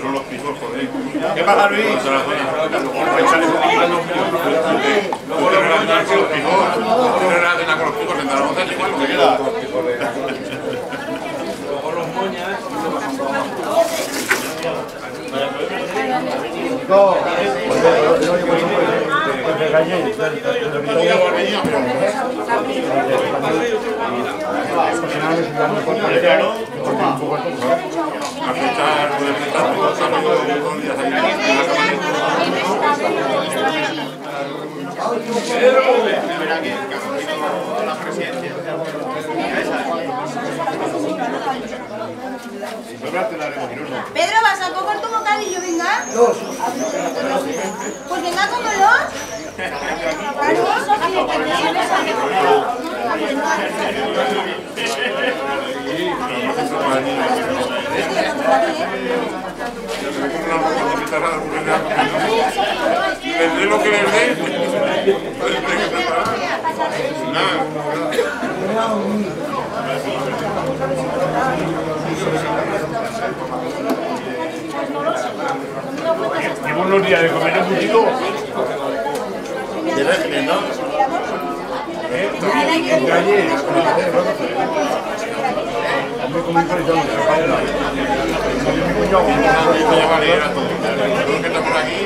Son los joder. ¿Qué pasa, Luis? A fechar, puede fechar, todo el sábado, todos los días ahí. Pedro, Dos. Pues venga, cómelo. Les dé lo que. Unos días de comer Leera, todo. Todo que está por aquí,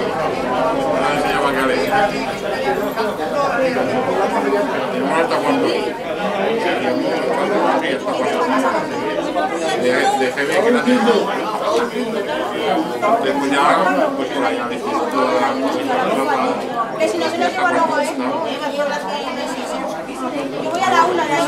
se llama la tengo. Después ya, pues por allá, Que si no se lo llevo luego, ¿eh? Yo voy a la una, la